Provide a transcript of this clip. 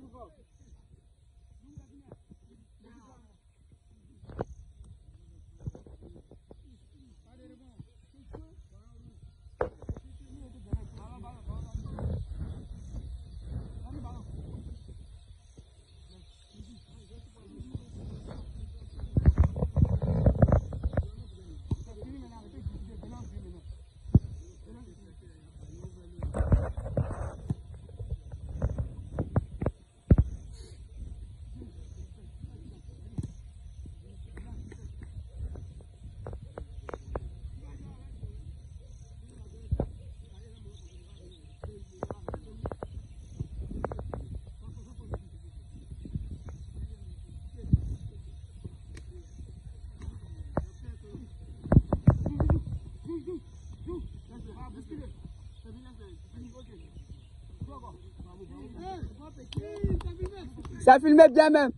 Ну, как Ça filmait bien même.